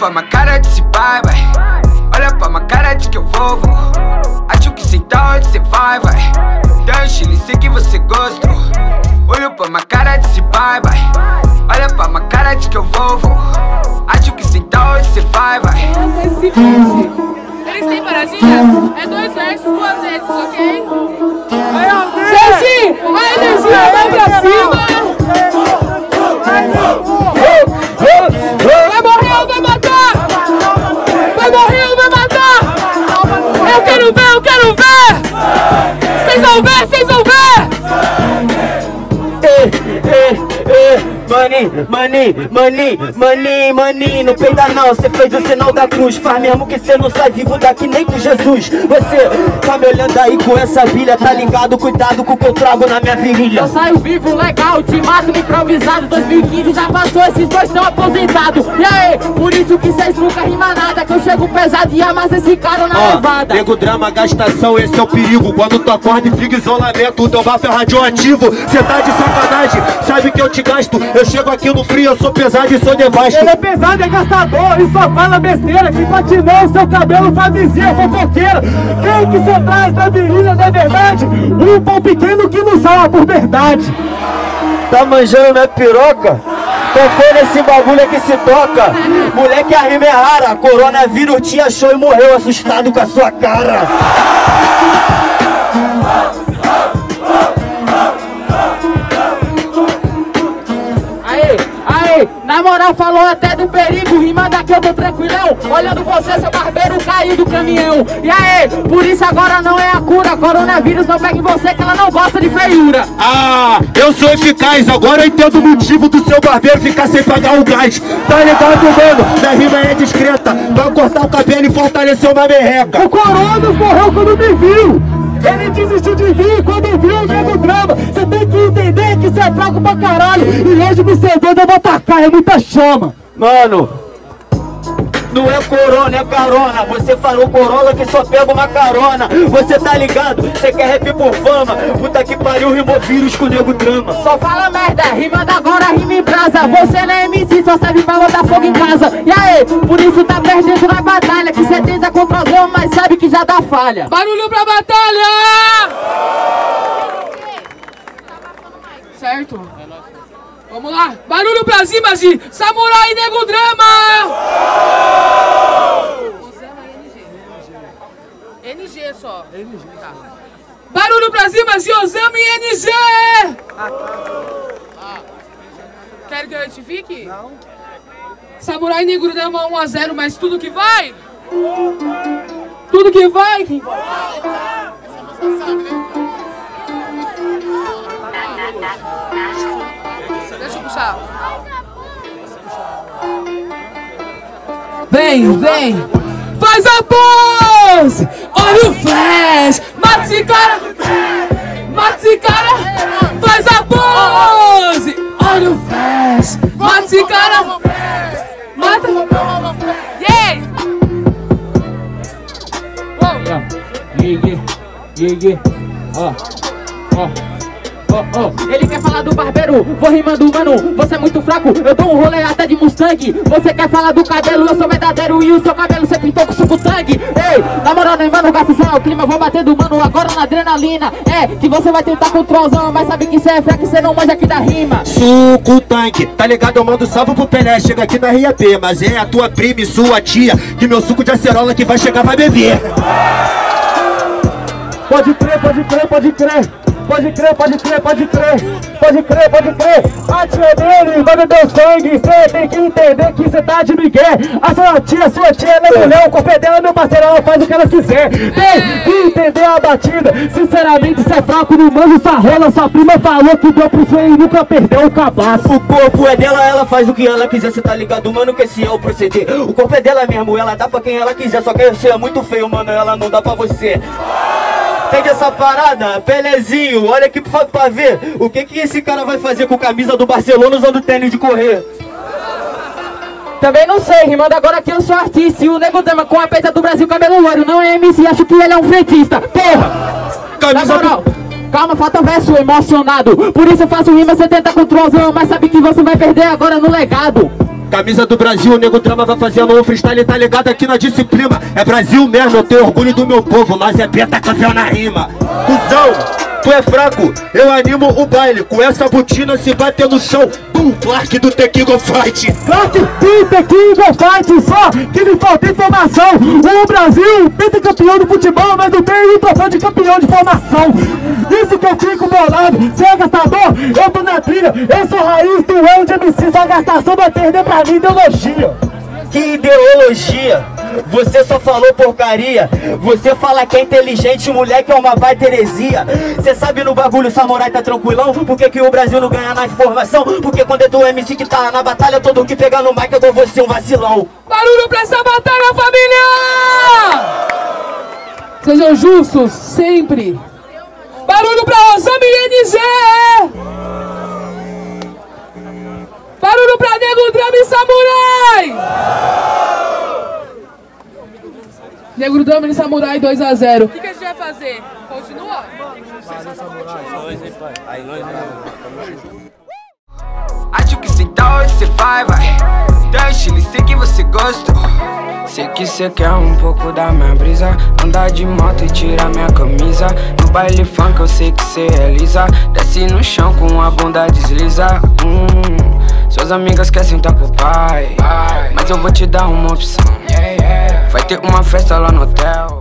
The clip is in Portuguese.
pra minha cara de se vai, vai. Olha pra minha cara de que eu vou, vou. Acho que sei tá onde cê vai, vai. Deixa ele sei que você gosta. Olha pra minha cara de se vai, vai. Olha pra minha cara de que eu vou, vou. Acho que sei tá onde cê vai, vai. Mani, mani, mani, mani, não peida não, cê fez o sinal da cruz. Faz mesmo que cê não sai vivo daqui nem com Jesus. Você tá me olhando aí com essa vilha, tá ligado? Cuidado com o que eu trago na minha virilha. Eu saio vivo, legal, de máximo improvisado. 2015 já passou, esses dois estão aposentados. E aí, por isso que cês nunca rima nada Que eu chego pesado e amasso esse cara na Ó, levada. nego drama, gastação, esse é o perigo. Quando tu acorda e fica isolamento, o teu bafo é radioativo. Cê tá de sacanagem, sabe que eu te gasto? Eu chego aqui no frio, eu sou pesado e sou devasto Ele é pesado, é gastador e só fala besteira. Que patinou o seu cabelo pra vizinha fofoqueira. Quem que você traz da virilha da verdade? Um pão pequeno que não sala por verdade. Tá manjando minha piroca? Tocou nesse bagulho que se toca. Moleque, a rima é rara. Coronavírus te achou e morreu assustado com a sua cara moral falou até do perigo Rima daqui eu tô tranquilão Olhando você, seu barbeiro caiu do caminhão. E aê, por isso agora não é a cura Coronavírus não pega em você que ela não gosta de feiura. Ah, eu sou eficaz, agora eu entendo o motivo do seu barbeiro ficar sem pagar o gás. Tá ligado, mano? Minha rima é discreta. Vai cortar o cabelo e fortalecer uma merreca. O Coronas morreu quando me viu ele desistiu de vir quando viu o nego drama Você tem que entender que você é fraco pra caralho E hoje me cedendo eu vou tacar, é muita chama Mano, não é corona, é carona. Você falou corolla que só pega uma carona. Você tá ligado? Você quer rap por fama. Puta que pariu, rimou vírus com o nego drama. Só fala merda, rimando agora, rima em brasa Você não é MC, só serve pra botar fogo em casa E aí, por isso tá perdendo na batalha Que cê tenta gol, mas sabe já dá falha Barulho pra batalha! Certo? Vamos lá! Barulho pra cima de Samurai Nego Drama! NG só. NG. Tá. Barulho pra cima de Osama e NG! Ah. Quer que eu retifique? Não. Samurai Negro Drama 1x0, mas tudo que vai? Tudo que vai? Quem vai? Deixa eu puxar. Vem, vem! Faz a pose! Olha o flash! Mata esse cara! Mata esse cara! Faz a pose! Olha o flash! Mata esse cara! Ó, ó, ó, ó. Ele quer falar do barbeiro, vou rimando, mano. Você é muito fraco, eu dou um rolê até de Mustang. Você quer falar do cabelo, eu sou verdadeiro e o seu cabelo você pintou com suco tangue. Ei, na moral, né, mano, gafizão, o clima, vou bater do mano agora na adrenalina. É, que você vai tentar com o mas sabe que você é fraco e você não manja aqui da rima. Suco tanque, tá ligado? Eu mando salve pro Pelé, chega aqui na RAP, mas é a tua prima e sua tia, que meu suco de acerola que vai chegar vai beber. Pode crer, pode crer, pode crer. Pode crer, pode crer, pode crer. Pode crer, pode crer. Atira dele, vai beber o sangue. Cê tem que entender que cê tá de migué. A sua tia, a sua tia, não é mulher. O corpo é dela, meu parceiro, ela faz o que ela quiser. Tem que entender a batida. Sinceramente, cê é fraco, não manja sua rola. Sua prima falou que deu pro seu e nunca perdeu o cabaço. O corpo é dela, ela faz o que ela quiser, cê tá ligado, mano, que esse é o proceder. O corpo é dela mesmo, ela dá pra quem ela quiser, só que você é muito feio, mano, ela não dá pra você. Entende essa parada? Pelezinho, olha aqui pra, pra ver o que que esse cara vai fazer com camisa do Barcelona usando tênis de correr. Também não sei, rimando agora que eu sou artista E o Nego Dama com a peita do Brasil, cabelo loiro Não é MC, acho que ele é um frentista Porra! Na Camisa do... moral, calma, falta verso emocionado Por isso eu faço rima, você tenta com o Mas sabe que você vai perder agora no legado Camisa do Brasil, o nego drama vai fazendo um freestyle, tá ligado aqui na disciplina. É Brasil mesmo, eu tenho orgulho do meu povo, mas é beta campeão na rima. Cusão! Tu é fraco, eu animo o baile Com essa botina se bater no chão Boom, Clark do The Fight Clark do The Fight Só que me falta informação O Brasil tem campeão do futebol Mas não tem troféu de campeão de formação Isso que eu fico bolado Você é gastador, eu tô na trilha Eu sou raiz do eu de MC Só gastação vai perder pra mim ideologia Que ideologia. Você só falou porcaria. Você fala que é inteligente, moleque é uma baita heresia Você sabe no bagulho samurai tá tranquilão? Por que, que o Brasil não ganha na informação? Porque quando é do MC que tá na batalha Todo que pegar no mic eu dou você um vacilão. Barulho pra essa batalha, família! Sejam justos, sempre. Barulho pra Osama e NG! Barulho pra Nego Drama e Samurai! Negro Dama e Samurai 2x0. O que, que, a gente vai fazer? Continua? Acho que se tal hoje você vai, vai. Deixa ele sei que você gosta. Sei que cê quer um pouco da minha brisa Andar de moto e tirar minha camisa No baile funk eu sei que cê é lisa Desce no chão com a bunda desliza hum, Suas amigas querem sentar pro pai Mas eu vou te dar uma opção. Vai ter uma festa lá no hotel